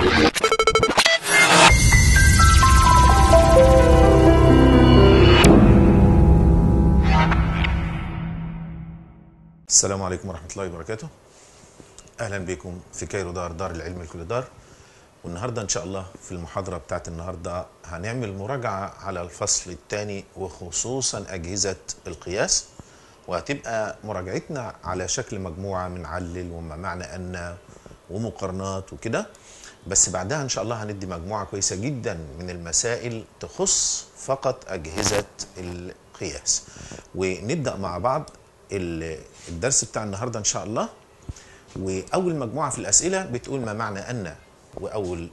السلام عليكم ورحمة الله وبركاته. أهلا بكم في كايرو دار دار العلم لكل دار. والنهاردة إن شاء الله في المحاضرة بتاعت النهاردة هنعمل مراجعة على الفصل الثاني وخصوصا أجهزة القياس. وهتبقى مراجعتنا على شكل مجموعة من علل وما معنى أن ومقارنات وكده. بس بعدها إن شاء الله هندي مجموعة كويسة جدا من المسائل تخص فقط أجهزة القياس. ونبدأ مع بعض ال- الدرس بتاع النهارده إن شاء الله. وأول مجموعة في الأسئلة بتقول ما معنى أن وأول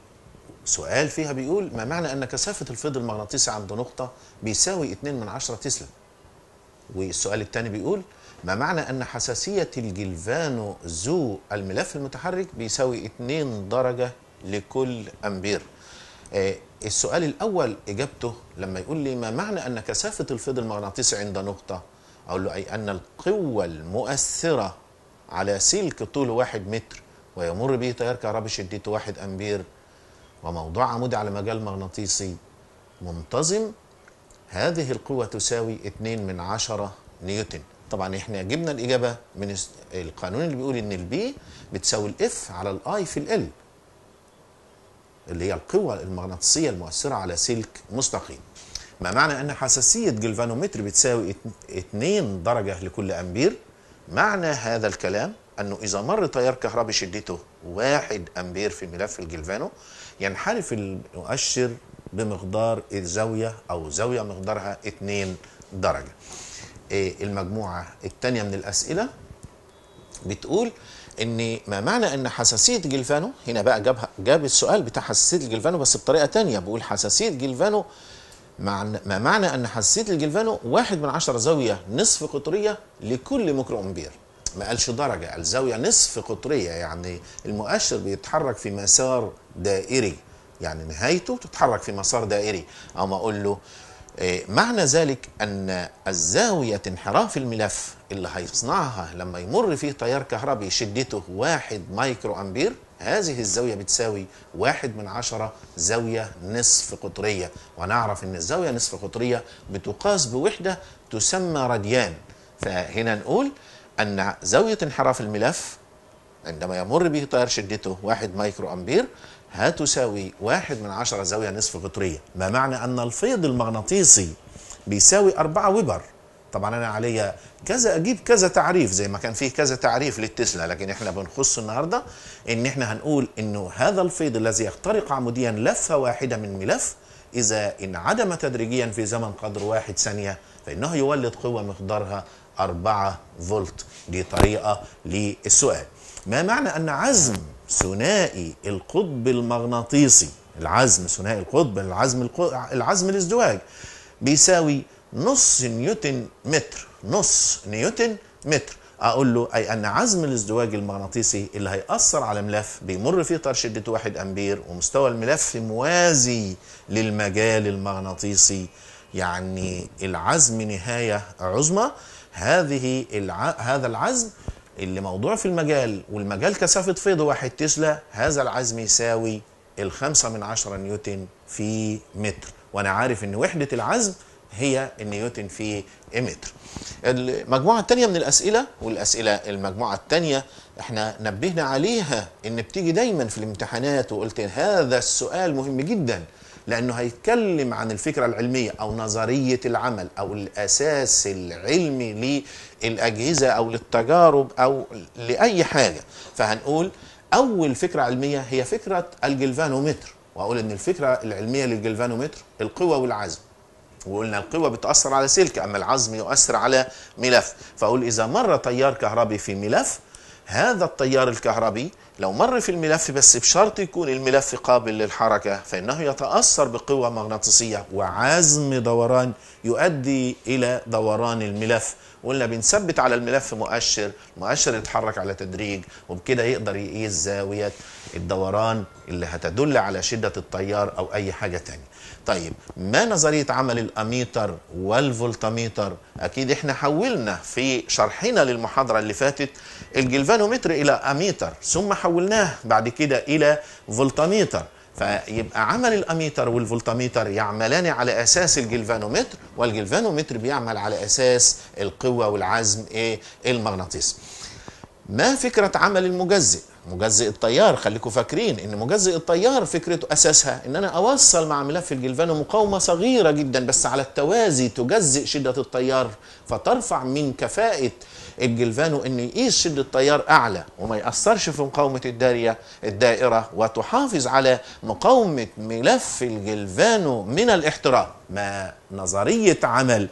سؤال فيها بيقول ما معنى أن كثافة الفيض المغناطيسي عند نقطة بيساوي 2 من 10 تسلا؟ والسؤال الثاني بيقول ما معنى أن حساسية الجلفانو ذو الملف المتحرك بيساوي 2 درجة لكل امبير آه، السؤال الأول إجابته لما يقول لي ما معنى ان كثافه الفيض المغناطيسي عند نقطة؟ أقول له أي أن القوة المؤثرة على سلك طوله واحد متر ويمر به تيار كهربي شدته واحد أمبير وموضوع عمودي على مجال مغناطيسي منتظم هذه القوة تساوي 2 من 10 نيوتن. طبعا إحنا جبنا الإجابة من القانون اللي بيقول إن ال B بتساوي ال F على ال I في L اللي هي القوة المغناطيسية المؤثرة على سلك مستقيم. ما معنى أن حساسية جلفانومتر بتساوي 2 درجة لكل أمبير؟ معنى هذا الكلام أنه إذا مر تيار كهربي شدته 1 أمبير في ملف الجلفانو ينحرف المؤشر بمقدار الزاوية أو زاوية مقدارها 2 درجة. إيه المجموعة الثانية من الأسئلة بتقول ان ما معنى إن حساسية جلفانو؟ هنا بقى جابها جاب السؤال بتاع حساسية الجلفانو بس بطريقة تانية. بقول حساسية جلفانو معنى ما معنى إن حساسية الجلفانو واحد من عشرة زاوية نصف قطرية لكل ميكرو امبير ما قالش درجة قال زاوية نصف قطرية يعني المؤشر بيتحرك في مسار دائري. يعني نهايته تتحرك في مسار دائري. أو ما أقول له معنى ذلك أن الزاوية انحراف الملف اللي هيصنعها لما يمر فيه تيار كهربي شدته واحد مايكرو أمبير هذه الزاوية بتساوي واحد من عشرة زاوية نصف قطرية. ونعرف إن الزاوية نصف قطرية بتقاس بوحدة تسمى راديان. فهنا نقول أن زاوية انحراف الملف عندما يمر به تيار شدته واحد مايكرو أمبير هتساوي واحد من عشرة زاوية نصف قطرية ما معنى أن الفيض المغناطيسي بيساوي أربعة ويبر طبعا أنا عليا كذا أجيب كذا تعريف زي ما كان فيه كذا تعريف للتسلا لكن إحنا بنخص النهاردة إن إحنا هنقول إنه هذا الفيض الذي يخترق عموديا لفة واحدة من ملف إذا انعدم تدريجيا في زمن قدر واحد ثانية فإنه يولد قوة مقدارها 4 فولت. دي طريقة للسؤال. ما معنى أن عزم ثنائي القطب المغناطيسي العزم ثنائي القطب العزم العزم الازدواج بيساوي نص نيوتن متر نص نيوتن متر. أقول له أي أن عزم الازدواج المغناطيسي اللي هيأثر على ملف بيمر فيه تيار شدته 1 أمبير ومستوى الملف موازي للمجال المغناطيسي. يعني العزم نهاية عظمى. هذه الع... هذا العزم اللي موضوع في المجال والمجال كثافة فيض واحد تسلا هذا العزم يساوي الخمسة من عشرة نيوتن في متر. وأنا عارف إن وحدة العزم هي النيوتن في متر. المجموعة الثانية من الأسئلة والأسئلة المجموعة الثانية إحنا نبهنا عليها إن بتيجي دايما في الامتحانات وقلت هذا السؤال مهم جدا. لأنه هيتكلم عن الفكرة العلمية أو نظرية العمل أو الأساس العلمي للأجهزة أو للتجارب أو لأي حاجة. فهنقول أول فكرة علمية هي فكرة الجلفانومتر. وأقول إن الفكرة العلمية للجلفانومتر القوة والعزم. وقلنا القوة بتأثر على سلك أما العزم يؤثر على ملف. فأقول إذا مر تيار كهربي في ملف هذا التيار الكهربي لو مر في الملف بس بشرط يكون الملف قابل للحركة فإنه يتأثر بقوة مغناطيسية وعزم دوران يؤدي إلى دوران الملف. قلنا بنثبت على الملف مؤشر مؤشر يتحرك على تدريج وبكده يقدر يقيس زاوية الدوران اللي هتدل على شدة التيار أو أي حاجة تانية. طيب ما نظرية عمل الأميتر والفولتميتر؟ أكيد إحنا حولنا في شرحنا للمحاضرة اللي فاتت الجلفانومتر إلى أميتر ثم حولناه بعد كده إلى فولتميتر فيبقى عمل الأميتر والفولتميتر يعملان على أساس الجلفانومتر والجلفانومتر بيعمل على أساس القوة والعزم إيه؟ المغناطيسي ما فكرة عمل المجزئ؟ مجزئ التيار خليكم فاكرين إن مجزئ التيار فكرته أساسها إن أنا أوصل مع ملف الجلفانو مقاومة صغيرة جدا بس على التوازي تجزئ شدة التيار فترفع من كفاءة الجلفانو انه يقيس شدة التيار أعلى وما يأثرش في مقاومة الداريه الدائرة وتحافظ على مقاومة ملف الجلفانو من الاحتراق ما نظرية عمل.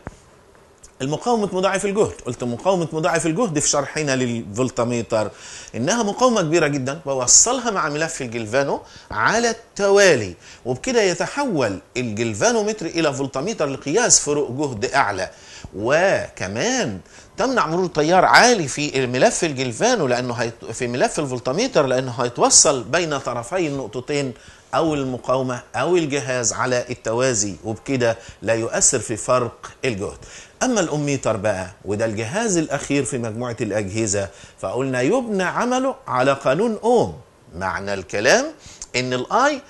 المقاومة مضاعف الجهد. قلت مقاومة مضاعف الجهد في شرحنا للفولتميتر. إنها مقاومة كبيرة جدا. بوصلها مع ملف الجلفانو على التوالي. وبكده يتحول الجلفانومتر إلى فولتميتر لقياس فروق جهد أعلى. وكمان تمنع مرور تيار عالي في الملف الجلفانو لأنه هيت... في ملف الفولتميتر لأنه هيتوصل بين طرفي النقطتين أو المقاومة أو الجهاز على التوازي وبكده لا يؤثر في فرق الجهد. أما الأميتر بقى وده الجهاز الأخير في مجموعة الأجهزة فقلنا يبنى عمله على قانون أوم. معنى الكلام إن ال I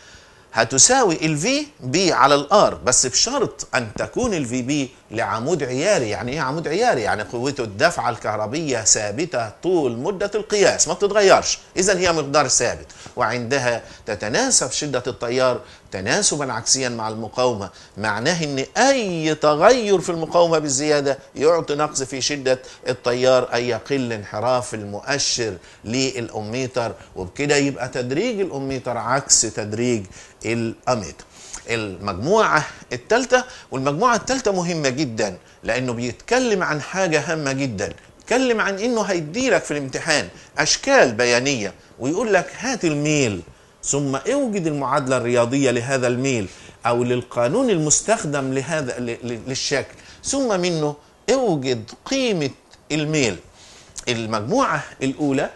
هتساوي ال V B على ال R بس بشرط أن تكون ال V B لعمود عياري يعني إيه عمود عياري يعني قوته الدفعة الكهربية ثابتة طول مدة القياس ما بتتغيرش. إذا هي مقدار ثابت وعندها تتناسب شدة التيار تناسبا عكسيا مع المقاومة. معناه إن أي تغير في المقاومة بالزيادة يعطي نقص في شدة التيار أي يقل انحراف المؤشر للأميتر وبكده يبقى تدريج الأميتر عكس تدريج الأميتر. المجموعة الثالثة والمجموعة الثالثة مهمة جدا لأنه بيتكلم عن حاجة هامة جدا. بيتكلم عن إنه هيديلك في الامتحان أشكال بيانية ويقول لك هات الميل ثم أوجد المعادلة الرياضية لهذا الميل أو للقانون المستخدم لهذا للشكل. ثم منه أوجد قيمة الميل. المجموعة الأولى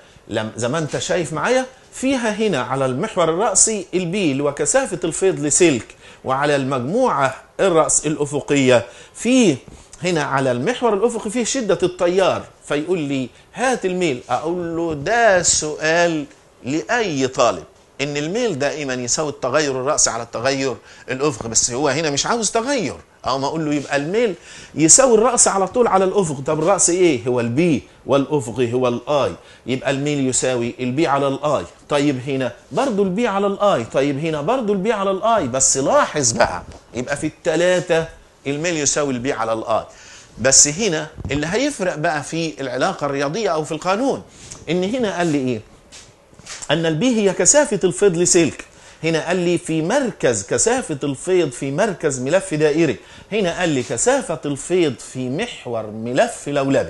زي ما أنت شايف معايا فيها هنا على المحور الرأسي ال B اللي هو كثافة الفيض لسلك وعلى المجموعة الرأس الأفقية. في هنا على المحور الأفقي فيه شدة التيار فيقول لي هات الميل. أقول له ده سؤال لأي طالب إن الميل دائما يساوي التغير الرأسي على التغير الأفقي بس هو هنا مش عاوز تغير. أو ما أقول له يبقى الميل يساوي الرأس على طول على الأفق. طب الرأس إيه؟ هو البي والأفقي هو الآي يبقى الميل يساوي البي على الآي طيب هنا برضو البي على الآي طيب هنا برضو البي على الآي بس لاحظ بقى يبقى في التلاتة الميل يساوي ال B على ال I بس هنا اللي هيفرق بقى في العلاقة الرياضية أو في القانون إن هنا قال لي إيه؟ أن ال B هي كثافة الفيض لسلك هنا قال لي في مركز كثافة الفيض في مركز ملف دائري. هنا قال لي كثافة الفيض في محور ملف لولبي.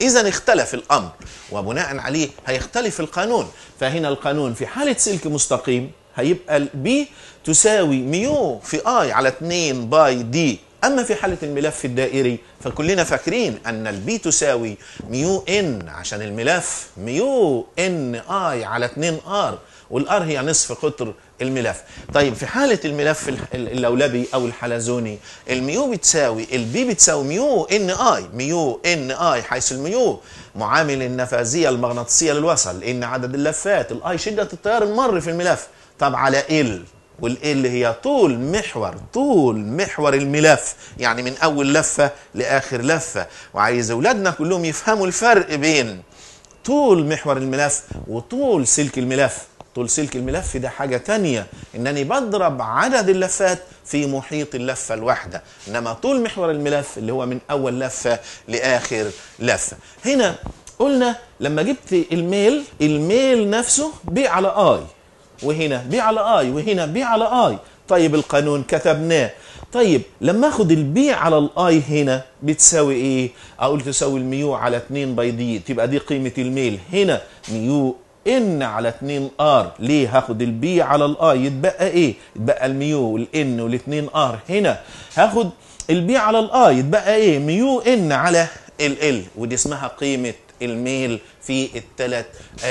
إذا اختلف الأمر وبناء عليه هيختلف القانون. فهنا القانون في حالة سلك مستقيم هيبقى ال B تساوي mu في I على 2 pi D أما في حالة الملف الدائري فكلنا فاكرين أن ال B تساوي mu N عشان الملف mu N I على 2 R وال R هي نصف قطر الملف. طيب في حالة الملف اللولبي أو الحلزوني ال mu بتساوي ال B بتساوي mu N I. mu N I حيث ال mu معامل النفاذية المغناطيسية للوسط. N عدد اللفات ال I شدة التيار المر في الملف. طب على ال. والال هي طول محور طول محور الملف. يعني من أول لفة لآخر لفة. وعايز أولادنا كلهم يفهموا الفرق بين طول محور الملف وطول سلك الملف. طول سلك الملف ده حاجة تانية. إنني بضرب عدد اللفات في محيط اللفة الواحدة. إنما طول محور الملف اللي هو من أول لفة لآخر لفة. هنا قلنا لما جبت الميل الميل نفسه بي على آي. وهنا B على I وهنا B على I. طيب القانون كتبناه. طيب لما آخد ال B على ال I هنا بتساوي إيه؟ أقول تساوي ال mu على 2 pi D. تبقى دي قيمة الميل. هنا mu N على 2 R. ليه هاخد ال B على ال I؟ يتبقى إيه؟ يتبقى ال mu وال N والاثنين R. هنا هاخد ال B على ال I يتبقى إيه؟ mu N على L ودي اسمها قيمة الميل في الثلاث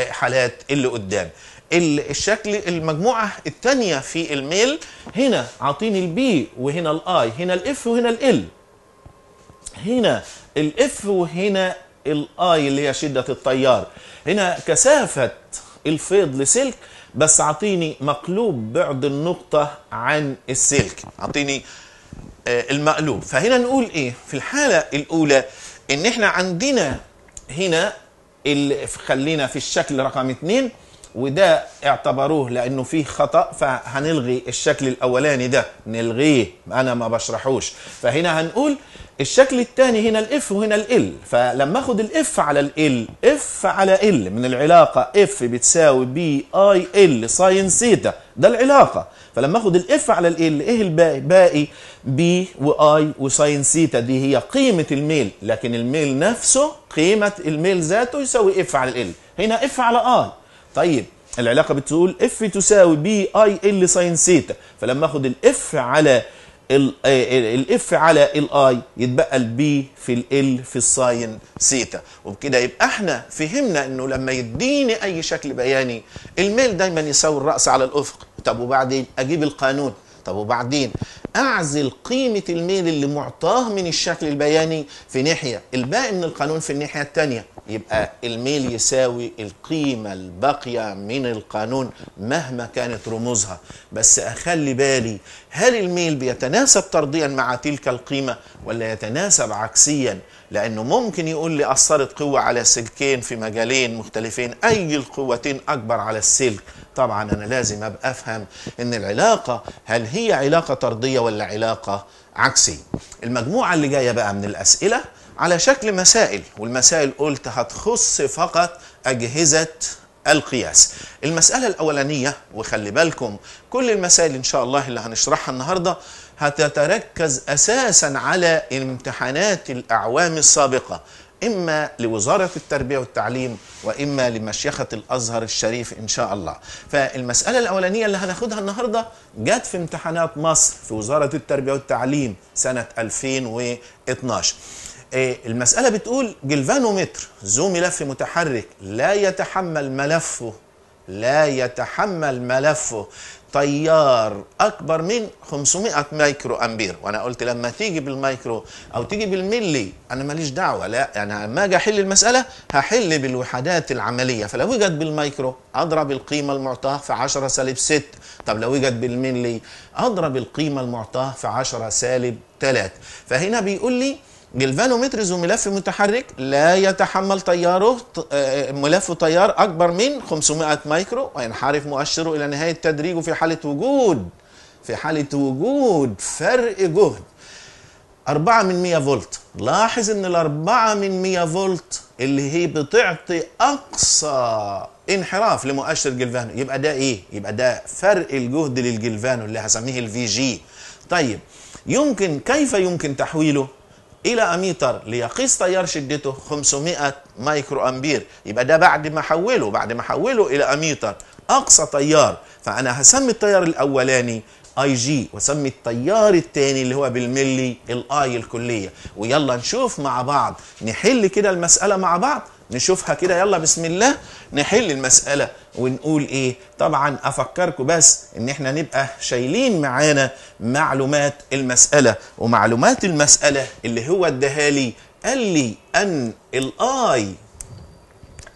حالات اللي قدام. الشكل المجموعة الثانية في الميل هنا عاطيني البي وهنا الاي هنا الاف وهنا ال هنا الاف وهنا الاي اللي هي شدة التيار. هنا كثافة الفيض لسلك بس أعطيني مقلوب بعد النقطة عن السلك. أعطيني آه، المقلوب. فهنا نقول إيه؟ في الحالة الأولى إن إحنا عندنا هنا خلينا في الشكل رقم اتنين وده اعتبروه لأنه فيه خطأ فهنلغي الشكل الأولاني ده. نلغيه أنا ما بشرحوش. فهنا هنقول الشكل الثاني هنا ال F وهنا L فلما آخد ال F على L F على L من العلاقة F بتساوي B I L sine theta ده العلاقة. فلما آخد ال F على L إيه الباقي؟ باقي B و I و sine theta دي هي قيمة الميل. لكن الميل نفسه قيمة الميل ذاته يساوي F على L هنا F على I طيب العلاقة بتقول F تساوي B I L sine theta فلما اخد ال F على ال F على ال I يتبقى ال B في L في ال sine theta وبكده يبقى إحنا فهمنا إنه لما يديني أي شكل بياني الميل دايما يساوي الرأس على الأفق. طب وبعدين؟ أجيب القانون. طب وبعدين؟ أعزل قيمة الميل اللي معطاه من الشكل البياني في ناحية الباقي من القانون في الناحية الثانية يبقى الميل يساوي القيمة الباقية من القانون مهما كانت رموزها. بس أخلي بالي هل الميل بيتناسب طرديا مع تلك القيمة ولا يتناسب عكسيا؟ لأنه ممكن يقول لي أثرت قوة على سلكين في مجالين مختلفين أي القوتين أكبر على السلك؟ طبعا أنا لازم أبقى أفهم إن العلاقة هل هي علاقة طردية ولا علاقة عكسية؟ المجموعة اللي جاية بقى من الأسئلة على شكل مسائل والمسائل قلت هتخص فقط أجهزة القياس. المسألة الأولانية وخلي بالكم كل المسائل إن شاء الله اللي هنشرحها النهاردة هتتركز أساسا على امتحانات الأعوام السابقة إما لوزارة التربية والتعليم وإما لمشيخة الأزهر الشريف إن شاء الله. فالمسألة الأولانية اللي هناخدها النهاردة جت في امتحانات مصر في وزارة التربية والتعليم سنة 2012 إيه، المسألة بتقول جلفانومتر ذو ملف متحرك لا يتحمل ملفه لا يتحمل ملفه. تيار أكبر من 500 مايكرو أمبير. وأنا قلت لما تيجي بالمايكرو أو تيجي بالملي أنا ماليش دعوة لا يعني لما أجي أحل المسألة هحل بالوحدات العملية. فلو وجد بالمايكرو أضرب القيمة المعطاة في 10 سالب 6 طب لو وجد بالملي أضرب القيمة المعطاة في 10 سالب 3 فهنا بيقول لي جلفانومتر ذو ملف متحرك لا يتحمل تياره ط- آه، ملف تيار أكبر من 500 مايكرو. وينحرف مؤشره إلى نهاية تدريجه في حالة وجود. في حالة وجود فرق جهد. 4 من 100 فولت. لاحظ إن الأربعة من 100 فولت اللي هي بتعطي أقصى انحراف لمؤشر جلفانو. يبقى ده إيه؟ يبقى ده فرق الجهد للجلفانو اللي هسميه ال V G طيب يمكن كيف يمكن تحويله؟ إلى أميتر ليقيس تيار شدته 500 مايكرو امبير يبقى ده بعد ما احوله بعد ما احوله إلى أميتر. أقصى تيار فأنا هسمي التيار الأولاني IG واسمي التيار الثاني اللي هو بالملي ال I الكلية. ويلا نشوف مع بعض. نحل كده المسألة مع بعض. نشوفها كده. يلا بسم الله نحل المسألة ونقول إيه؟ طبعا أفكركم بس إن إحنا نبقى شايلين معانا معلومات المسألة ومعلومات المسألة اللي هو اداها لي قال لي أن ال I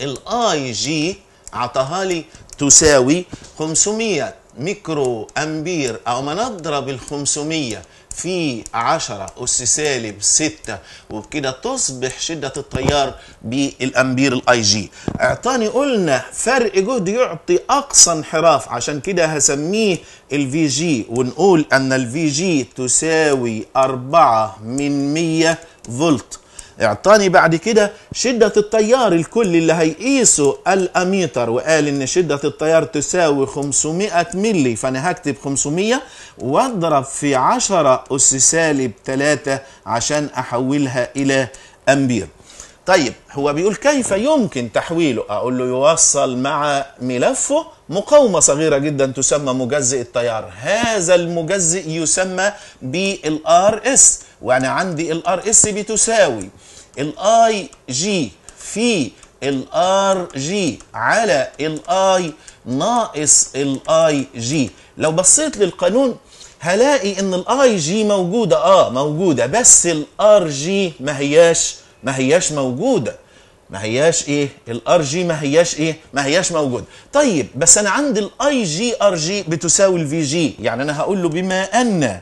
ال IG عطاها لي تساوي 500 ميكرو أمبير أو ما نضرب ال 500 في 10 أس سالب 6 وبكده تصبح شدة التيار بالأمبير ال IG. أعطاني قلنا فرق جهد يعطي أقصى انحراف عشان كده هسميه ال VG ونقول أن ال VG تساوي 4 من 100 فولت. اعطاني بعد كده شدة التيار الكل اللي هيقيسه الأميتر. وقال إن شدة التيار تساوي 500 ملي فأنا هكتب 500 وأضرب في 10 اس سالب 3 عشان أحولها إلى أمبير. طيب هو بيقول كيف يمكن تحويله؟ أقول له يوصل مع ملفه. مقاومة صغيرة جدا تسمى مجزئ التيار. هذا المجزئ يسمى بال RS. وأنا عندي ال RS بتساوي ال IG في ال RG على ال I ناقص ال IG. لو بصيت للقانون هلاقي إن ال IG موجودة. آه موجودة. بس ال RG ما هياش ما هياش موجودة. ما هياش إيه؟ ال RG ما هياش إيه؟ ما هياش موجود. طيب بس أنا عندي ال IG RG بتساوي ال VG. يعني أنا هقول له بما أن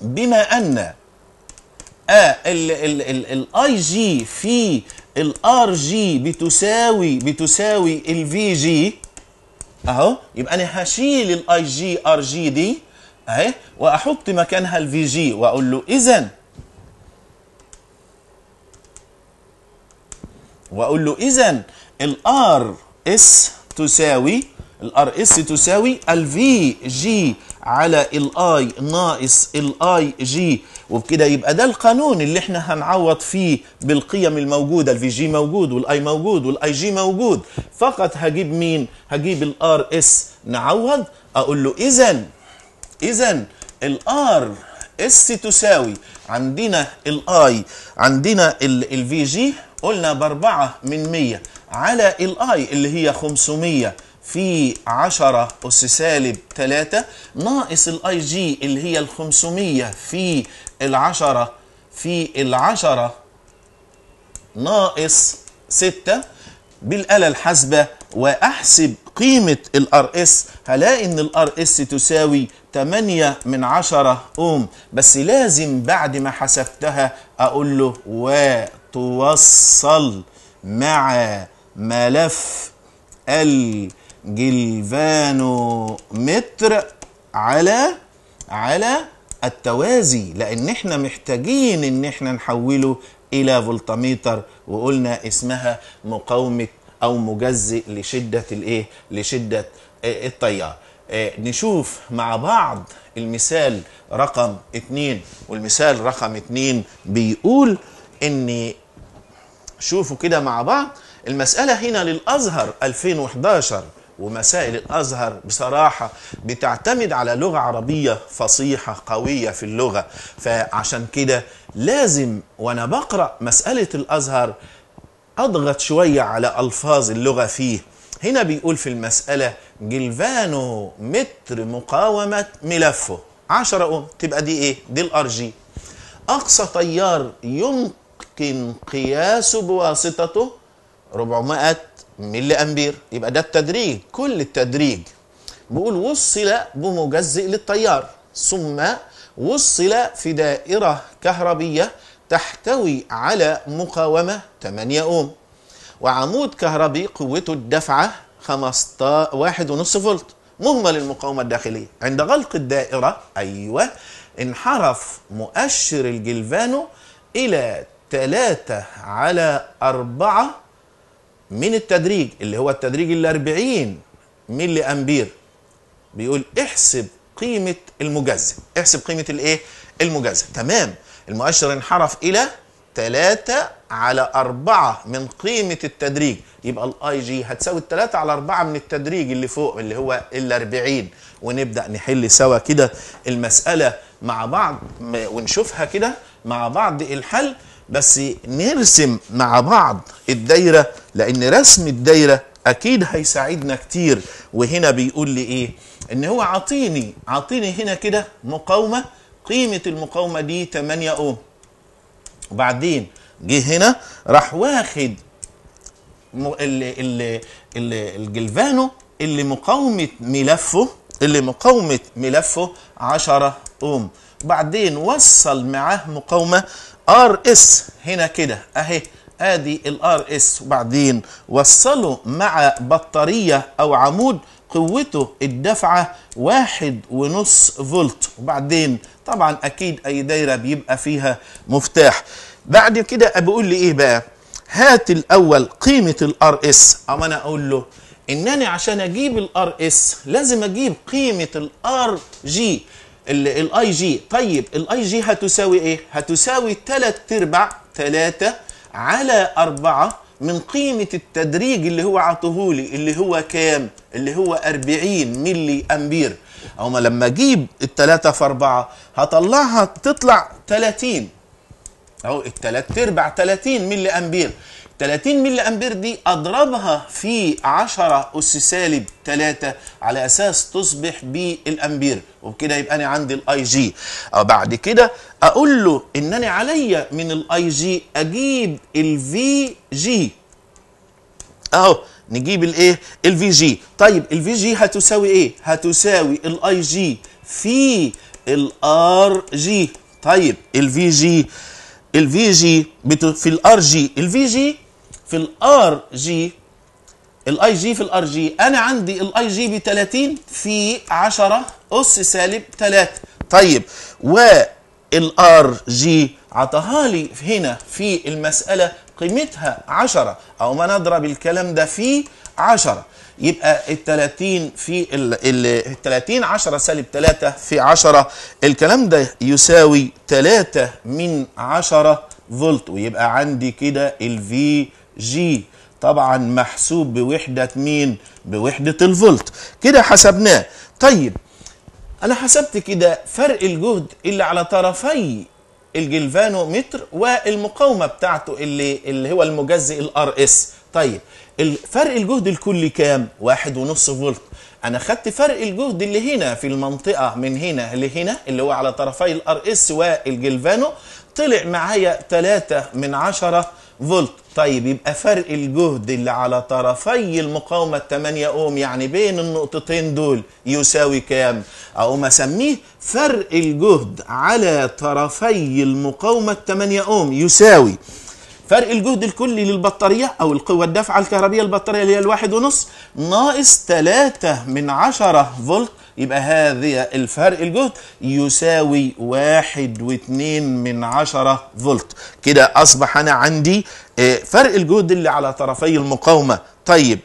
بما أن ال IG في ال RG بتساوي بتساوي ال VG. أهو يبقى أنا هشيل ال IG RG دي أهي وأحط مكانها ال VG وأقول له اذا وأقول له اذا ال RS تساوي ال RS تساوي ال VG على الاي ناقص الاي جي وبكده يبقى ده القانون اللي إحنا هنعوض فيه بالقيم الموجودة. ال VG موجود وال I موجود وال IG موجود. فقط هجيب مين؟ هجيب ال RS نعوض؟ أقول له اذا اذا ال RS تساوي. عندنا ال I عندنا ال VG قلنا بأربعة من مية على ال I اللي هي 500 في 10 أس سالب 3 ناقص ال IG اللي هي ال 500 في العشرة في العشرة ناقص 6 بالآلة الحاسبة وأحسب قيمة ال RS هلاقي إن ال RS تساوي 8 من 10 أوم. بس لازم بعد ما حسبتها أقول له وتوصل مع ملف الجلفانومتر على على التوازي لأن إحنا محتاجين إن إحنا نحوله إلى فولتميتر وقلنا اسمها مقاومة أو مجزئ لشدة الإيه؟ لشدة التيار نشوف مع بعض المثال رقم اتنين والمثال رقم اتنين بيقول إن شوفوا كده مع بعض. المسألة هنا للأزهر 2011 ومسائل الأزهر بصراحة بتعتمد على لغة عربية فصيحة قوية في اللغة. فعشان كده لازم وأنا بقرأ مسألة الأزهر أضغط شوية على ألفاظ اللغة فيه. هنا بيقول في المسألة جلفانو متر مقاومة ملفه 10 أم تبقى دي إيه؟ دي الأر جي. أقصى تيار يمكن قياسه بواسطته 400 ملي أمبير يبقى ده التدريج كل التدريج. بيقول وصل بمجزئ للتيار ثم وصل في دائرة كهربية تحتوي على مقاومة 8 أوم. وعمود كهربي قوته الدفعة 15 واحد ونص فولت. مهمل المقاومة الداخلية. عند غلق الدائرة أيوة انحرف مؤشر الجلفانو إلى 3 على 4 من التدريج اللي هو التدريج ال 40 ملي أمبير بيقول احسب قيمة المجزئ احسب قيمة الإيه؟ المجزئ تمام. المؤشر انحرف إلى 3 على 4 من قيمة التدريج. يبقى ال IG هتساوي 3 على 4 من التدريج اللي فوق اللي هو ال 40 ونبدأ نحل سوا كده المسألة مع بعض ونشوفها كده مع بعض الحل. بس نرسم مع بعض الدايرة لأن رسم الدايرة أكيد هيساعدنا كتير. وهنا بيقول لي إيه؟ إن هو عطيني عطيني هنا كده مقاومة. قيمة المقاومة دي 8 أوم. وبعدين جه هنا راح واخد الجلفانو اللي مقاومة ملفه اللي مقاومة ملفه 10 أوم. بعدين وصل معاه مقاومة RS هنا كده أهي آدي ال RS. وبعدين وصله مع بطارية أو عمود قوته الدفعة واحد ونص فولت. وبعدين طبعا أكيد أي دايرة بيبقى فيها مفتاح. بعد كده بقول لي إيه بقى؟ هات الأول قيمة ال RS. أو أنا أقول له إنني عشان أجيب ال RS لازم أجيب قيمة ال RG. ال IG طيب ال IG هتساوي إيه؟ هتساوي 3 ارباع 3 على 4 من قيمة التدريج اللي هو عطهولي اللي هو كام؟ اللي هو 40 ملي أمبير. أو لما أجيب التلاتة في 4 هطلعها تطلع 30 أهو التلات ارباع 30 ملي أمبير. 30 ملي أمبير دي أضربها في 10 اس سالب 3 على أساس تصبح بالأمبير. وبكده يبقى أنا عندي ال IG بعد كده أقول له إن أنا عليا من الاي جي أجيب الفي جي أهو نجيب الايه ال VG طيب ال VG هتساوي إيه؟ هتساوي الاي جي في الار جي طيب الفي جي الفي جي في الار جي الفي جي في الار جي الاي جي في الار جي أنا عندي الاي جي ب 30 في 10 أس سالب 3 طيب وال RG عطاها لي هنا في المسألة قيمتها 10 أو ما نضرب الكلام ده في 10 يبقى ال 30 في ال 30 10 سالب 3 في 10 الكلام ده يساوي 3 من 10 فولت ويبقى عندي كده ال VG طبعا محسوب بوحدة مين؟ بوحدة الفولت. كده حسبناه. طيب أنا حسبت كده فرق الجهد اللي على طرفي الجلفانومتر والمقاومة بتاعته اللي اللي هو المجزئ ال RS. طيب الفرق الجهد الكلي كام؟ واحد ونص فولت. أنا خدت فرق الجهد اللي هنا في المنطقة من هنا لهنا اللي هو على طرفي ال RS والجلفانو طلع معايا 3 من 10 فولت. طيب يبقى فرق الجهد اللي على طرفي المقاومة 8 أوم يعني بين النقطتين دول يساوي كام؟ أقوم أسميه فرق الجهد على طرفي المقاومة 8 أوم يساوي فرق الجهد الكلي للبطارية أو القوة الدافعة الكهربية البطارية اللي هي الواحد ونص ناقص 3 من 10 فولت. يبقى هذه الفرق الجهد يساوي واحد واتنين من عشرة فولت. كده أصبح أنا عندي فرق الجهد اللي على طرفي المقاومة. طيب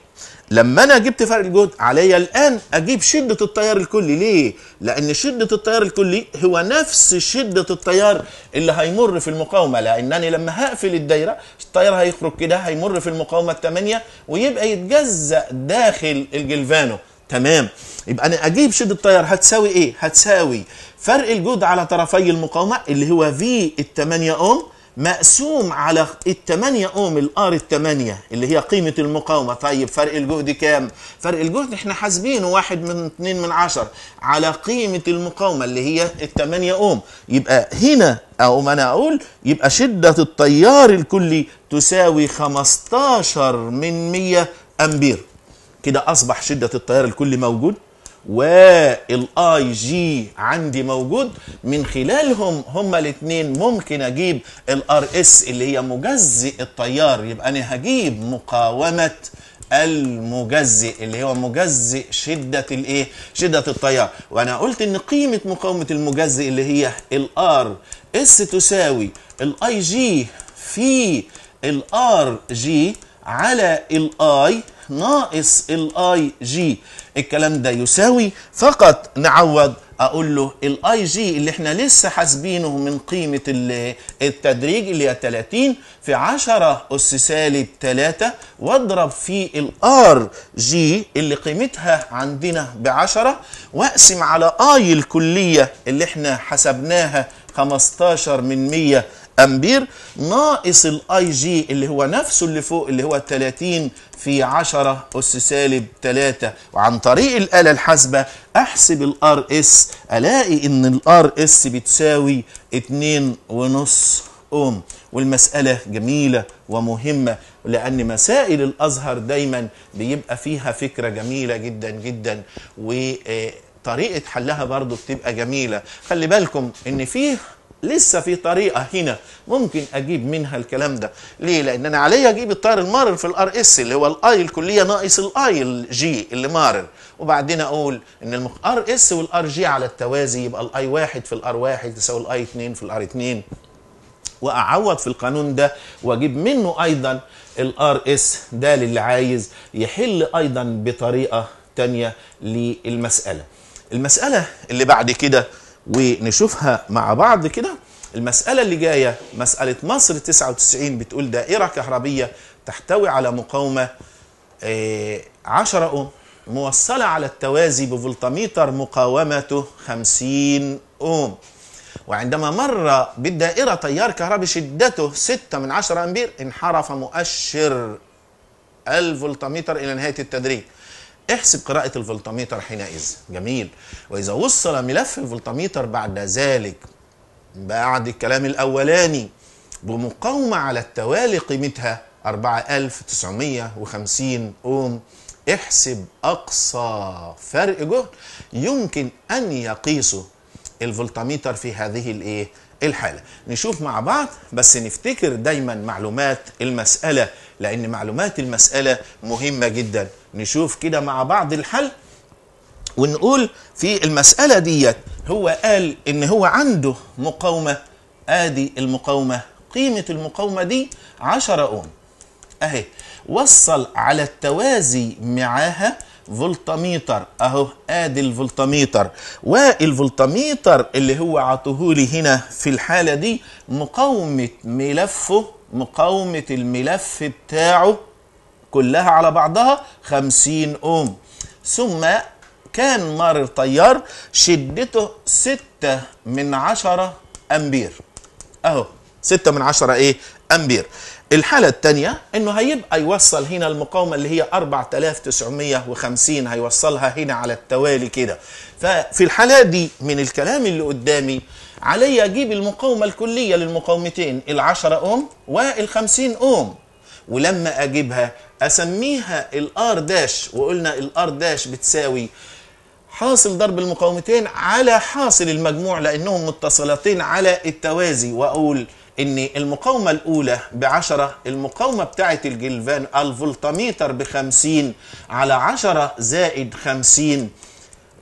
لما أنا جبت فرق الجهد عليا الآن أجيب شدة التيار الكلي. ليه؟ لأن شدة التيار الكلي هو نفس شدة التيار اللي هيمر في المقاومة. لأنني لما هقفل الدايرة التيار هيخرج كده هيمر في المقاومة الثمانيه ويبقى يتجزأ داخل الجلفانو. تمام. يبقى أنا أجيب شدة التيار هتساوي إيه؟ هتساوي فرق الجهد على طرفي المقاومة اللي هو في ال 8 أوم مقسوم على ال 8 أوم الآر ال 8 اللي هي قيمة المقاومة. طيب فرق الجهد كام؟ فرق الجهد إحنا حاسبينه واحد من 2 من 10 على قيمة المقاومة اللي هي ال 8 أوم. يبقى هنا أو ما أنا أقول يبقى شدة التيار الكلي تساوي 15 من 100 أمبير. كده أصبح شدة التيار الكلي موجود. وال IG عندي موجود. من خلالهم هما الاثنين ممكن أجيب ال RS اللي هي مجزئ التيار. يبقى أنا هجيب مقاومة المجزئ اللي هو مجزئ شدة الإيه؟ شدة التيار. وأنا قلت إن قيمة مقاومة المجزئ اللي هي ال RS تساوي ال IG في ال RG على ال I ناقص ال IG الكلام ده يساوي فقط نعوض أقول له ال IG اللي إحنا لسه حاسبينه من قيمة التدريج اللي هي 30 في 10 اس سالب 3 واضرب في ال RG اللي قيمتها عندنا ب 10 واقسم على I الكلية اللي إحنا حسبناها 15 من 100 أمبير. ناقص ال IG اللي هو نفسه اللي فوق اللي هو 30 في 10 أس سالب 3 وعن طريق الآلة الحاسبة أحسب ال RS. ألاقي إن ال RS بتساوي 2 ونص اوم والمسألة جميلة ومهمة لأن مسائل الأزهر دايما بيبقى فيها فكرة جميلة جدا جدا. وطريقة حلها برضو بتبقى جميلة. خلي بالكم إن فيه لسه في طريقة هنا. ممكن أجيب منها الكلام ده. ليه؟ لأن أنا عليا أجيب التيار المارر في ال RS اللي هو الاي الكليه ناقص الاي الجي اللي مارر وبعدين أقول إن ال RS وال RG على التوازي يبقى الاي واحد في الار واحد تساوي الاي 2 في الار 2 وأعوض في القانون ده وأجيب منه أيضا ال RS ده للي عايز يحل أيضا بطريقة تانية للمسألة. المسألة اللي بعد كده ونشوفها مع بعض كده. المسألة اللي جاية مسألة مصر 99 بتقول دائرة كهربية تحتوي على مقاومة 10 أوم موصلة على التوازي بفولتميتر مقاومته 50 أوم. وعندما مر بالدائرة تيار كهربي شدته 6 من 10 أمبير انحرف مؤشر الفولتميتر إلى نهاية التدريج. احسب قراءة الفولتميتر حينئذ. جميل. وإذا وصل ملف الفولتميتر بعد ذلك بعد الكلام الأولاني بمقاومة على التوالي قيمتها 4950 أوم احسب أقصى فرق جهد يمكن أن يقيسه الفولتميتر في هذه الإيه؟ الحالة؟ نشوف مع بعض بس نفتكر دايما معلومات المسألة لأن معلومات المسألة مهمة جدا. نشوف كده مع بعض الحل ونقول في المسألة ديت هو قال إن هو عنده مقاومة. آدي المقاومة قيمة المقاومة دي 10 أوم. أهي وصل على التوازي معاها فولتميتر أهو آدي الفولتميتر والفولتميتر اللي هو عطوهولي هنا في الحالة دي مقاومة ملفه مقاومة الملف بتاعه كلها على بعضها 50 أوم. ثم كان مار تيار شدته 6 من 10 أمبير. أهو 6 من 10 إيه؟ أمبير. الحالة الثانية إنه هيبقى يوصل هنا المقاومة اللي هي 4950 هيوصلها هنا على التوالي كده. ففي الحالة دي من الكلام اللي قدامي علي أجيب المقاومة الكلية للمقاومتين ال10 اوم وال50 اوم ولما أجيبها أسميها ال R dash وقلنا ال R dash بتساوي حاصل ضرب المقاومتين على حاصل المجموع لأنهم متصلتين على التوازي. وأقول ان المقاومة الأولى بعشرة المقاومة بتاعه الجلفان الفولتميتر بخمسين على عشرة زائد خمسين.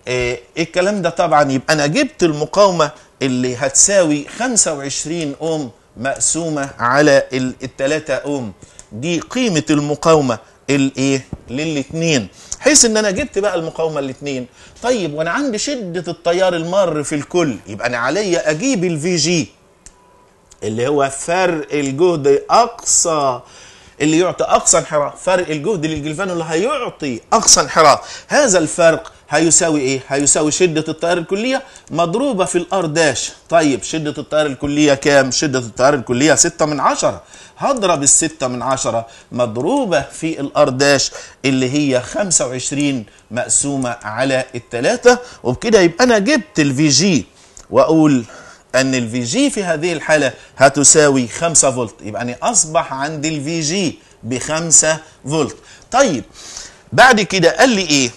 إيه الكلام ده؟ طبعا يبقى أنا جبت المقاومة اللي هتساوي 25 أوم مقسومة على الثلاثة أوم. دي قيمة المقاومة الإيه؟ للاثنين حيث إن أنا جبت بقى المقاومة الاثنين طيب وأنا عندي شدة التيار المار في الكل. يبقى أنا عليا أجيب ال VG اللي هو فرق الجهد أقصى اللي يعطي أقصى انحراف. فرق الجهد للجلفان اللي هيعطي أقصى انحراف. هذا الفرق هيساوي إيه؟ هيساوي شدة التيار الكلية. مضروبة في ال R dash طيب شدة التيار الكلية كام؟ شدة التيار الكلية 6 من عشرة. هضرب الستة من عشرة. مضروبة في ال R dash اللي هي 25 مقسومة على التلاتة. وبكده يبقى أنا جبت ال VG. وأقول أن ال VG في هذه الحالة هتساوي 5 فولت. يبقى أنا أصبح عندي ال VG ب 5 فولت. طيب بعد كده قال لي إيه؟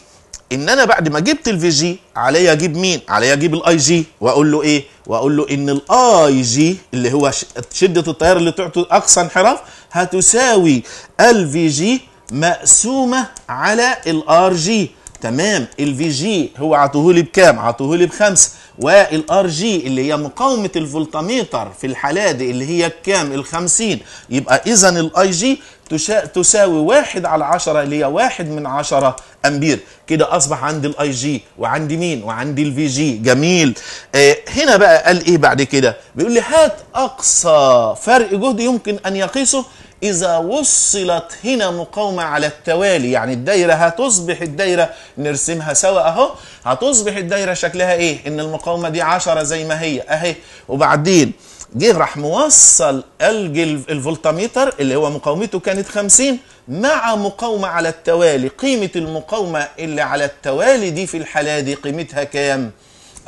إن أنا بعد ما جبت ال VG عليا أجيب مين؟ عليا أجيب ال IG وأقول له إيه؟ وأقول له إن ال IG اللي هو شدة التيار اللي تعطي أقصى انحراف هتساوي ال VG مقسومة على ال RG تمام. ال Vg هو عطوهولي بكام؟ عطوهولي بخمسة وال Rg اللي هي مقاومة الفولتميتر في الحالة دي اللي هي كام؟ الخمسين يبقى إذا الاي جي تساوي واحد على عشرة اللي هي واحد من عشرة أمبير. كده أصبح عندي الاي جي وعندي مين؟ وعندي ال Vg جميل. آه هنا بقى قال إيه بعد كده؟ بيقول لي هات أقصى فرق جهد يمكن أن يقيسه إذا وصلت هنا مقاومة على التوالي يعني الدايرة هتصبح الدايرة نرسمها سوا أهو هتصبح الدايرة شكلها إيه؟ إن المقاومة دي عشرة زي ما هي أهي. وبعدين جه راح موصل الفولتميتر اللي هو مقاومته كانت 50 مع مقاومة على التوالي. قيمة المقاومة اللي على التوالي دي في الحالة دي قيمتها كام؟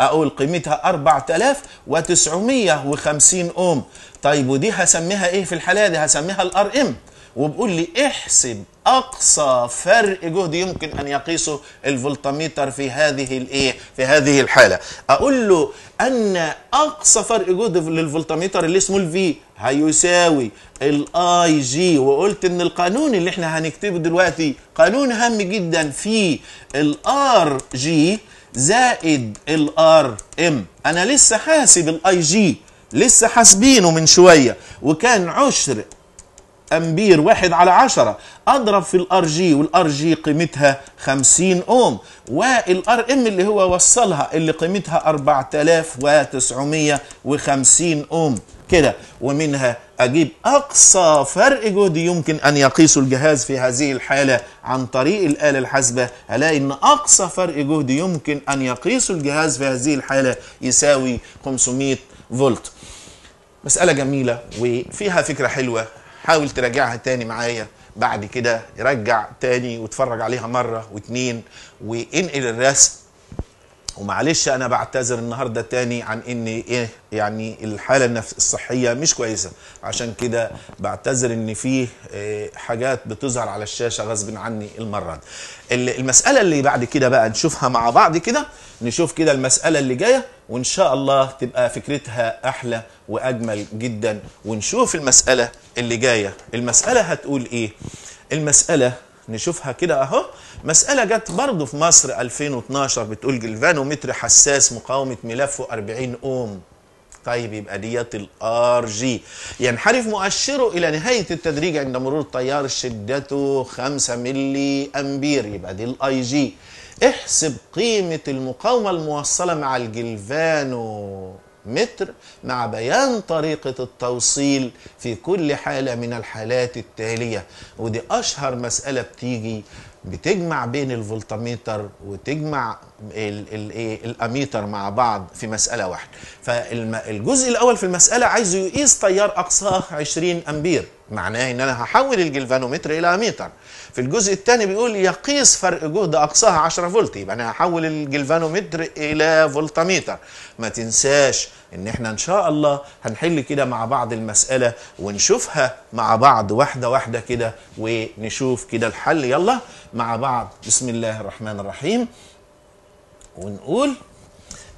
أقول قيمتها 4950 أوم. طيب ودي هسميها إيه في الحالة دي؟ هسميها الآر إم. وبقول لي احسب أقصى فرق جهد يمكن أن يقيسه الفولتميتر في هذه الايه في هذه الحالة. أقول له أن أقصى فرق جهد للفولتميتر اللي اسمه ال V هيساوي الاي جي وقلت إن القانون اللي إحنا هنكتبه دلوقتي قانون هام جدا في ال Rg زائد ال Rm. أنا لسه حاسب الاي جي لسه حاسبينه من شوية. وكان عشر أمبير واحد على عشرة. أضرب في ال Rg وال Rg قيمتها 50 أوم. وال Rm اللي هو وصلها اللي قيمتها 4950 أوم. كده. ومنها أجيب أقصى فرق جهد يمكن أن يقيسه الجهاز في هذه الحالة عن طريق الآلة الحاسبة. هلاقي إن أقصى فرق جهد يمكن أن يقيسه الجهاز في هذه الحالة يساوي 500 فولت. مسألة جميلة وفيها فكرة حلوة. حاول تراجعها تاني معايا. بعد كده رجع تاني واتفرج عليها مرة واتنين وانقل الرسم ومعلش أنا بعتذر النهارده تاني عن ان إيه يعني الحالة النفس الصحية مش كويسة. عشان كده بعتذر إن في إيه حاجات بتظهر على الشاشة غصب عني المرة دي. ال- المسألة اللي بعد كده بقى نشوفها مع بعض كده نشوف كده المسألة اللي جاية وإن شاء الله تبقى فكرتها أحلى وأجمل جدا. ونشوف المسألة اللي جاية. المسألة هتقول إيه؟ المسألة نشوفها كده أهو. مسألة جت برضه في مصر 2012 بتقول جلفانومتر حساس مقاومة ملفه 40 أوم. طيب يبقى ديت ال Rg. ينحرف مؤشره إلى نهاية التدريج عند مرور التيار شدته 5 ملي أمبير. يبقى دي الآي جي. احسب قيمة المقاومة الموصلة مع الجلفانومتر مع بيان طريقة التوصيل في كل حالة من الحالات التالية. ودي أشهر مسألة بتيجي بتجمع بين الفولتميتر وتجمع إيه الأميتر مع بعض في مسألة واحدة. فالجزء الأول في المسألة عايزه يقيس تيار اقصاه 20 أمبير. معناه إن أنا هحول الجلفانومتر إلى اميتر في الجزء الثاني بيقول يقيس فرق جهد أقصاها 10 فولت يبقى أنا هحول الجلفانومتر إلى فولتميتر ما تنساش إن إحنا إن شاء الله هنحل كده مع بعض المسألة ونشوفها مع بعض واحدة واحدة كده ونشوف كده الحل. يلا مع بعض. بسم الله الرحمن الرحيم. ونقول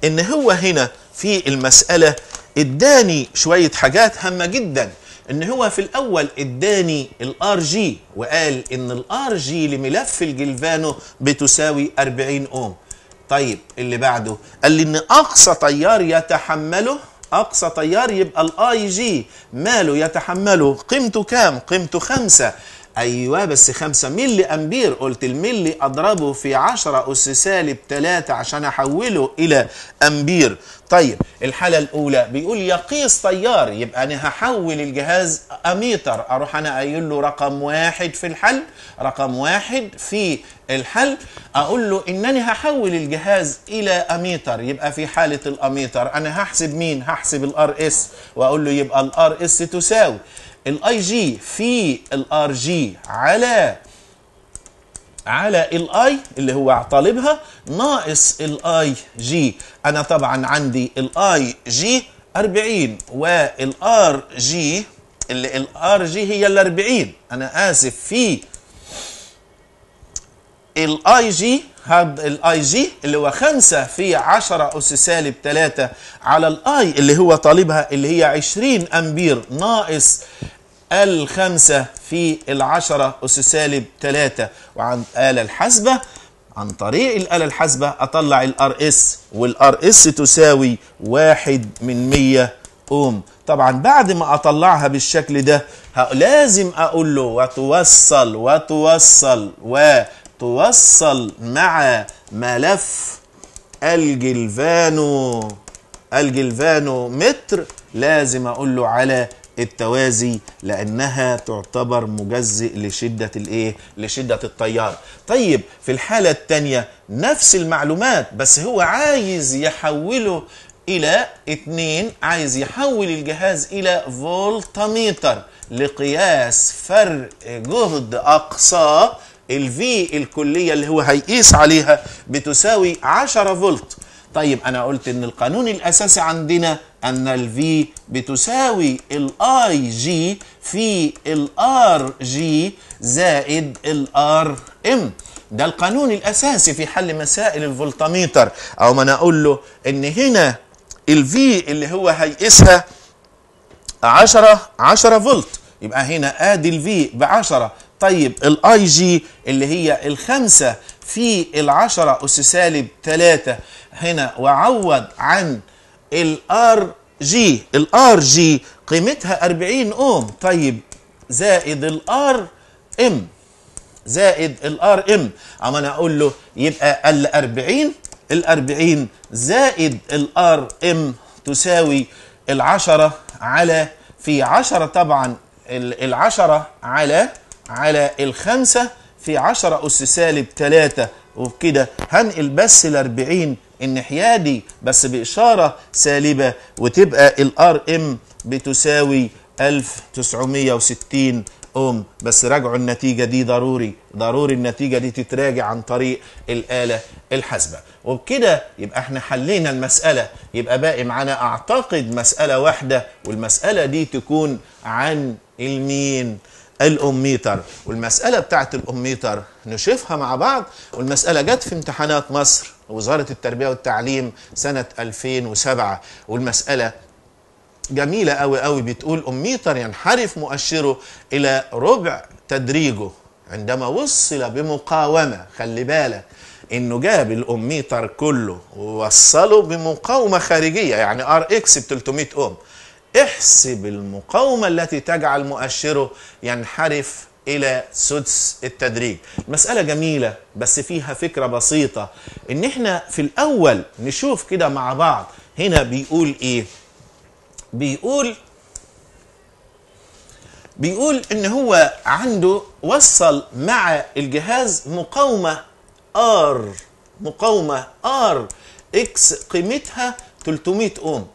إن هو هنا في المسألة إداني شوية حاجات هامة جدا. إن هو في الأول إداني ال Rg وقال إن ال Rg لملف الجلفانو بتساوي 40 أوم. طيب اللي بعده؟ قال لي إن أقصى تيار يتحمله أقصى تيار يبقى الاي جي ماله يتحمله؟ قيمته كام؟ قيمته خمسة. أيوه بس 5 ملي أمبير. قلت الملي أضربه في 10 أس سالب 3 عشان أحوله إلى أمبير. طيب الحالة الأولى بيقول يقيس تيار يبقى أنا هحول الجهاز أميتر. أروح أنا قايل له رقم واحد في الحل رقم واحد في الحل. أقول له إنني هحول الجهاز إلى أميتر. يبقى في حالة الأميتر. أنا هحسب مين؟ هحسب ال Rs. وأقول له يبقى ال Rs تساوي. الاي جي في ال Rg على على ال I اللي هو طالبها ناقص الاي جي أنا طبعا عندي الاي جي 40 وال Rg اللي ال Rg هي ال 40 أنا آسف في الاي جي هذا الاي جي اللي هو 5 في 10 اس سالب 3 على ال I اللي هو طالبها اللي هي 20 أمبير ناقص الخمسة في العشرة أس سالب 3 وعن آلة الحاسبة عن طريق الآلة الحاسبة أطلع ال Rs وال Rs تساوي واحد من مية أوم طبعا بعد ما أطلعها بالشكل ده لازم أقول له وتوصل وتوصل وتوصل مع ملف الجلفانو. الجلفانو متر لازم أقول له على التوازي لأنها تعتبر مجزئ لشدة الإيه؟ لشدة التيار. طيب في الحالة الثانية نفس المعلومات بس هو عايز يحوله إلى اتنين عايز يحول الجهاز إلى فولتميتر لقياس فرق جهد اقصاه ال V الكلية اللي هو هيقيس عليها بتساوي 10 فولت. طيب أنا قلت إن القانون الأساسي عندنا أن ال V بتساوي الاي جي في ال Rg زائد ال Rm ده القانون الأساسي في حل مسائل الفولتميتر. أو ما أنا أقول له إن هنا ال V اللي هو هيقيسها 10 10 فولت. يبقى هنا آدي ال V ب 10 طيب الاي جي اللي هي الخمسة في العشرة اس سالب 3 هنا وعوض عن ال Rg ال Rg قيمتها 40 أوم. طيب زائد ال Rm زائد ال Rm اما أنا أقول له يبقى ال 40 ال 40 زائد ال Rm تساوي العشرة على في عشرة طبعا. ال- العشرة على على الخمسة في عشرة أس سالب تلاتة. وبكده هنقل بس ال 40 الناحيه دي بس بإشارة سالبة وتبقى ال RM بتساوي 1960 اوم بس راجعوا النتيجة دي ضروري ضروري النتيجة دي تتراجع عن طريق الآلة الحاسبة. وبكده يبقى إحنا حلينا المسألة. يبقى باقي معانا أعتقد مسألة واحدة والمسألة دي تكون عن المين؟ الأميتر. والمسألة بتاعت الأميتر نشوفها مع بعض. والمسألة جت في امتحانات مصر. وزارة التربية والتعليم سنة 2007 والمسألة جميلة أوي أوي. بتقول أميتر ينحرف مؤشره إلى ربع تدريجه عندما وصل بمقاومة. خلي بالك إنه جاب الاميتر كله ووصله بمقاومة خارجية يعني RX ب 300 اوم احسب المقاومة التي تجعل مؤشره ينحرف إلى سدس التدريج. مسألة جميلة بس فيها فكرة بسيطة. إن إحنا في الأول نشوف كده مع بعض. هنا بيقول إيه؟ بيقول بيقول إن هو عنده وصل مع الجهاز مقاومة R مقاومة R X قيمتها 300 أوم.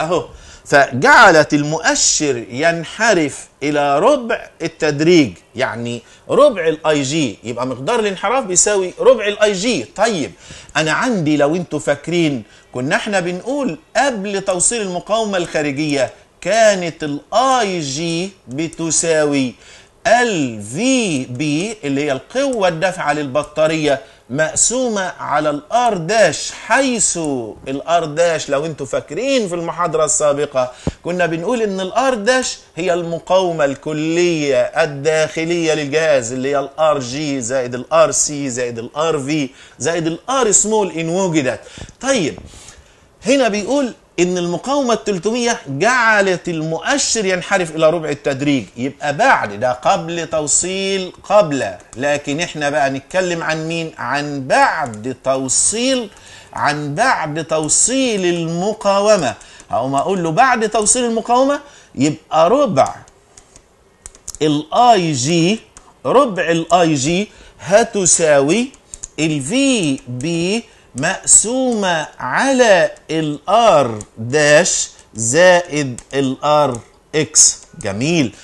أهو. فجعلت المؤشر ينحرف إلى ربع التدريج يعني ربع ال IG يبقى مقدار الانحراف بيساوي ربع ال IG طيب أنا عندي لو أنتوا فاكرين كنا إحنا بنقول قبل توصيل المقاومة الخارجية كانت ال IG بتساوي ال VB اللي هي القوة الدافعه للبطارية. مقسومة على ال R dash حيث الار داش لو أنتوا فاكرين في المحاضرة السابقة كنا بنقول إن ال R dash هي المقاومة الكلية الداخلية للجهاز اللي هي ال RG زائد ال RC زائد ال RV زائد ال R small إن وجدت. طيب هنا بيقول إن المقاومة 300 جعلت المؤشر ينحرف إلى ربع التدريج. يبقى بعد ده قبل توصيل قبل. لكن إحنا بقى نتكلم عن مين؟ عن بعد توصيل عن بعد توصيل المقاومة. أو ما أقول له بعد توصيل المقاومة يبقى ربع ال IG ربع ال IG هتساوي ال VB مقسومة على ال R dash زائد ال RX. جميل.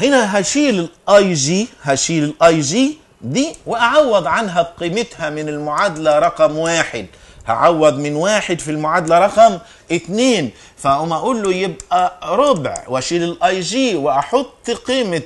هنا هشيل الاي جي هشيل الاي جي دي وأعوض عنها بقيمتها من المعادلة رقم واحد. هعوض من واحد في المعادلة رقم اتنين. فأقوم أقول له يبقى ربع. وأشيل ال IG وأحط قيمة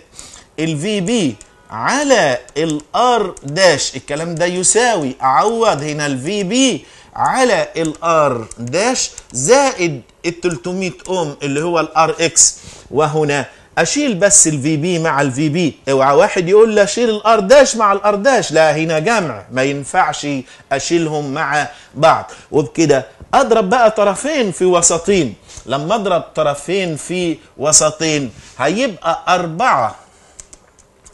ال VB. على ال R dash. الكلام ده يساوي اعوض هنا ال VB على ال R dash زائد ال 300 اوم اللي هو ال RX وهنا أشيل بس ال VB مع ال VB اوعى واحد يقول لي أشيل ال R dash مع ال R dash لا هنا جمع. ما ينفعش أشيلهم مع بعض. وبكده أضرب بقى طرفين في وسطين. لما أضرب طرفين في وسطين هيبقى أربعة.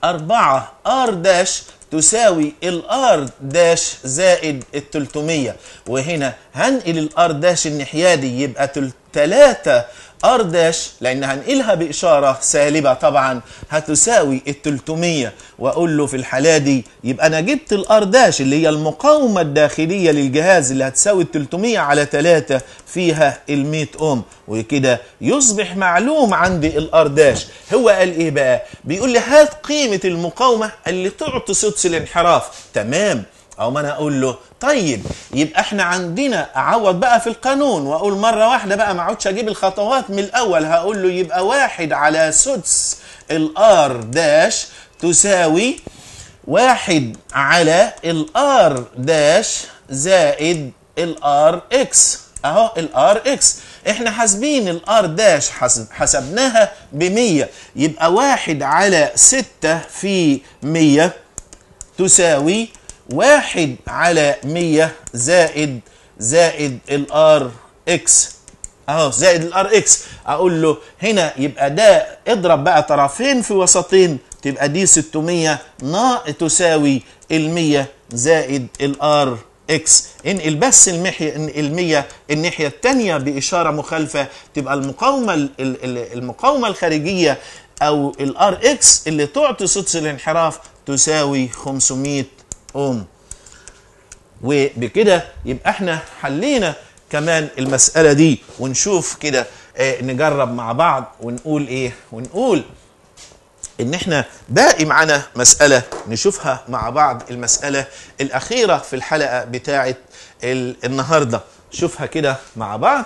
أربعة R dash تساوي ال R dash زائد ال 300 وهنا هنقل الار داش الناحيه دي يبقى 3 R dash لأن هنقلها بإشارة سالبة طبعا هتساوي ال 300 وأقول له في الحالة دي يبقى أنا جبت ال R dash اللي هي المقاومة الداخلية للجهاز اللي هتساوي ال 300 على 3 فيها ال 100 أوم. وكده يصبح معلوم عندي ال R dash هو قال إيه بقى؟ بيقول لي هات قيمة المقاومة اللي تعطي سدس الانحراف. تمام. أو ما أنا أقول له طيب يبقى إحنا عندنا أعوض بقى في القانون وأقول مرة واحدة بقى ما اقعدش أجيب الخطوات من الأول هقول له يبقى واحد على سدس ال R dash تساوي واحد على ال R dash زائد ال RX. أهو ال RX. إحنا حاسبين ال R dash حسبناها ب 100 يبقى واحد على 6 في 100 تساوي واحد على مية زائد زائد ال RX أهو زائد ال RX أقول له هنا يبقى ده اضرب بقى طرفين في وسطين تبقى دي 600 نا تساوي ال 100 زائد ال RX انقل بس المحية المية الناحية التانية بإشارة مخالفة تبقى المقاومة المقاومة الخارجية أو ال RX اللي تعطي سدس الانحراف تساوي 500 اوم وبكده يبقى إحنا حلينا كمان المسألة دي ونشوف كده آه نجرب مع بعض ونقول إيه؟ ونقول إن إحنا باقي معانا مسألة نشوفها مع بعض المسألة الأخيرة في الحلقة بتاعة النهاردة. شوفها كده مع بعض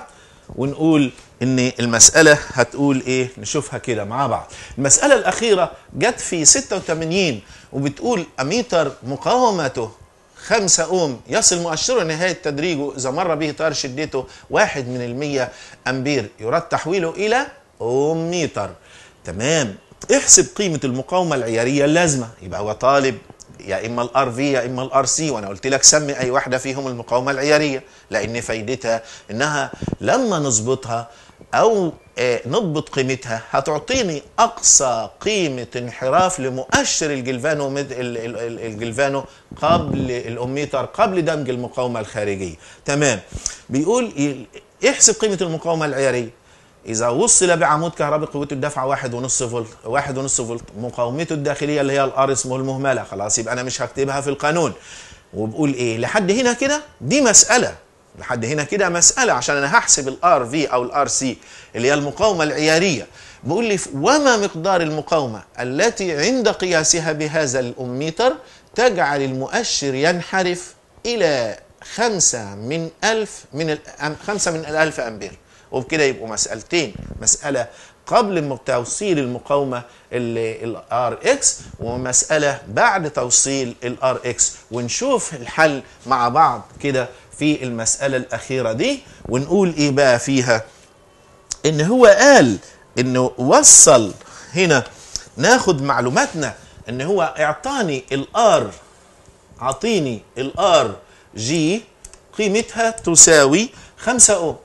ونقول إن المسألة هتقول إيه؟ نشوفها كده مع بعض. المسألة الأخيرة جت في 86 وبتقول أميتر مقاومته 5 أوم يصل مؤشره نهاية تدريجه إذا مر به تيار شدته واحد من المية أمبير. يراد تحويله إلى أوميتر تمام. احسب قيمة المقاومة العيارية اللازمة. يبقى هو طالب. يا إما ال RV يا إما ال RC. وأنا قلت لك سمي أي واحدة فيهم المقاومة العيارية. لأن فايدتها إنها لما نظبطها أو نضبط قيمتها. هتعطيني أقصى قيمة انحراف لمؤشر الجلفانو الجلفانو قبل الأميتر قبل دمج المقاومة الخارجية. تمام. بيقول احسب قيمة المقاومة العيارية. إذا وصل بعمود كهربي قوته الدافعة واحد ونص فولت واحد ونص فولت مقاومته الداخلية اللي هي ال R small المهملة. خلاص يبقى أنا مش هكتبها في القانون. وبقول إيه؟ لحد هنا كده؟ دي مسألة. لحد هنا كده مسألة عشان أنا هحسب ال RV أو ال RC اللي هي المقاومة العيارية. بقول لي وما مقدار المقاومة التي عند قياسها بهذا الأميتر تجعل المؤشر ينحرف إلى خمسة من ألف من خمسة من الألف أمبير. وبكده يبقوا مسألتين. مسألة قبل توصيل المقاومة ال R X ومسألة بعد توصيل ال R X ونشوف الحل مع بعض كده في المسألة الأخيرة دي ونقول إيه بقى فيها؟ إن هو قال إنه وصل هنا ناخد معلوماتنا إن هو إعطاني ال R عطيني ال R G قيمتها تساوي 5 اوم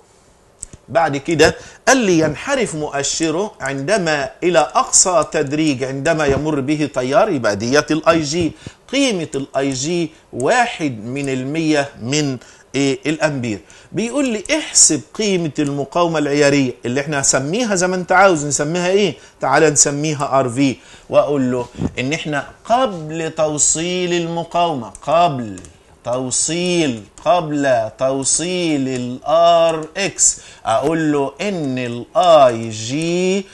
بعد كده قال لي ينحرف مؤشره عندما إلى أقصى تدريج عندما يمر به تيار يبقى ديت ال I G قيمة ال I G واحد من المية من إيه؟ الامبير بيقول لي احسب قيمة المقاومة العيارية اللي إحنا هنسميها زي ما أنت عاوز نسميها إيه؟ تعال نسميها R V. وأقول له إن إحنا قبل توصيل المقاومة قبل توصيل قبل توصيل ال R X أقول له إن ال I G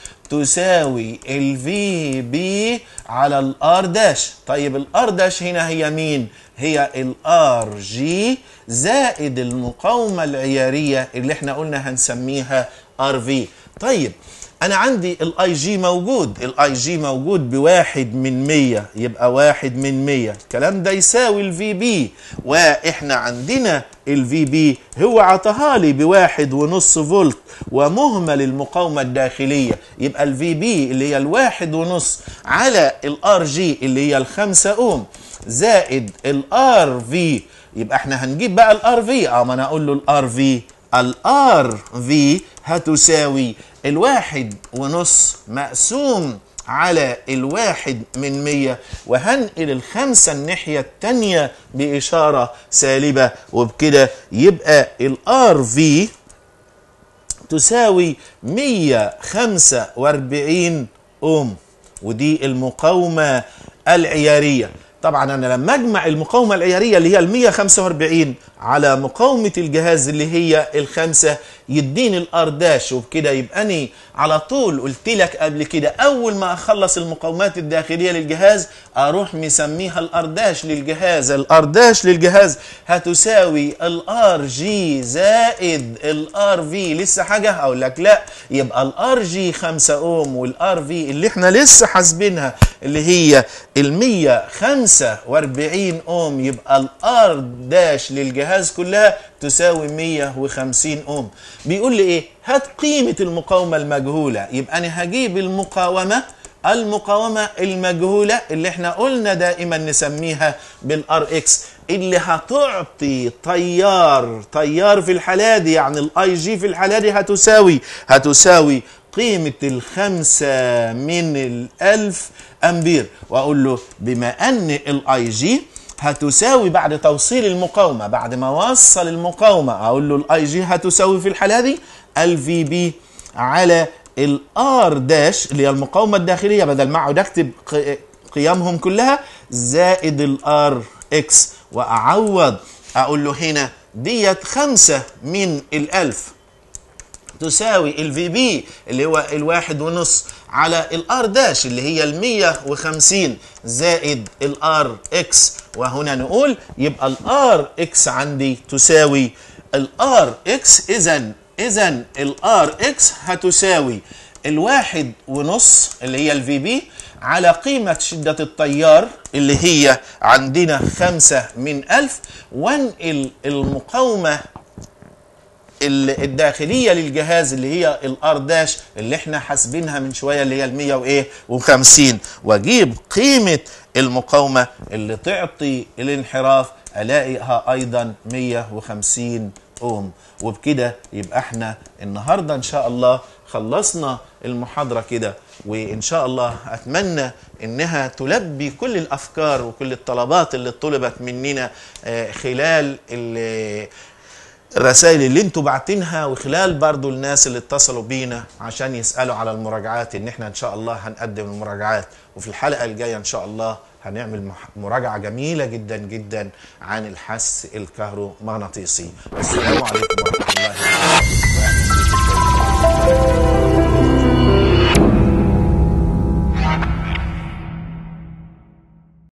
تساوي ال V B على ال R dash طيب ال R dash هنا هي مين؟ هي ال R G زائد المقاومة العيارية اللي إحنا قلنا هنسميها V طيب أنا عندي ال I G موجود. ال I G موجود بواحد من مية. يبقى واحد من مية. الكلام ده يساوي ال V B وإحنا عندنا ال V B هو عطاها لي بواحد ونص فولت. ومهمل المقاومة الداخلية. يبقى ال V B اللي هي الواحد ونص على ال R G اللي هي الخمسة أوم. زائد ال R V يبقى إحنا هنجيب بقى ال R V آه ما أنا أقول له ال R V الآر في هتساوي الواحد ونص مقسوم على الواحد من مية وهنقل الخمسة الناحية التانية بإشارة سالبة. وبكده يبقى الآر في تساوي 145 أوم ودي المقاومة العيارية. طبعا أنا لما أجمع المقاومة العيارية اللي هي ال 145 على مقاومة الجهاز اللي هي الخمسه يديني ال R dash وبكده يبقى اني على طول قلت لك قبل كده. أول ما أخلص المقاومات الداخلية للجهاز أروح مسميها ال R dash للجهاز. ال R dash للجهاز هتساوي ال R G زائد ال R V لسه حاجة أقول لك؟ لا يبقى ال R G 5 أوم وال R V اللي إحنا لسه حاسبينها اللي هي ال 145 أوم يبقى ال R dash للجهاز كلها تساوي 150 اوم بيقول لي إيه؟ هات قيمة المقاومة المجهولة. يبقى أنا هجيب المقاومة المقاومة المجهولة اللي إحنا قلنا دائما نسميها بال R X اللي هتعطي تيار تيار في الحاله دي يعني ال I G في الحاله دي هتساوي هتساوي قيمة الخمسة من الألف أمبير. وأقول له بما أن ال I G هتساوي بعد توصيل المقاومة بعد ما وصل المقاومة. أقول له ال I G هتساوي في الحالة دي ال V B على ال R dash اللي هي المقاومة الداخلية. بدل ما أقعد أكتب قيمهم كلها زائد ال R X وأعوض. أقول له هنا ديت خمسة من الالف تساوي ال V B اللي هو الواحد ونص على ال R dash اللي هي ال 150 زائد ال R X. وهنا نقول يبقى ال R X عندي تساوي ال R X. اذا اذا ال R X هتساوي الواحد ونص اللي هي ال V B على قيمة شدة التيار اللي هي عندنا خمسة من ألف. وانقل المقاومة الداخلية للجهاز اللي هي الار داش اللي إحنا حاسبينها من شوية اللي هي ال 100 وإيه و50 واجيب قيمة المقاومة اللي تعطي الانحراف ألاقيها أيضا 150 أوم. وبكده يبقى إحنا النهارده إن شاء الله خلصنا المحاضرة كده. وإن شاء الله أتمنى إنها تلبي كل الأفكار وكل الطلبات اللي طلبت مننا خلال الرسائل اللي أنتوا بعتينها وخلال برضو الناس اللي اتصلوا بينا عشان يسألوا على المراجعات إن إحنا إن شاء الله هنقدم المراجعات. وفي الحلقة الجاية إن شاء الله هنعمل مراجعة جميلة جدا جدا عن الحس الكهرومغناطيسي. والسلام عليكم ورحمة الله وبركاته.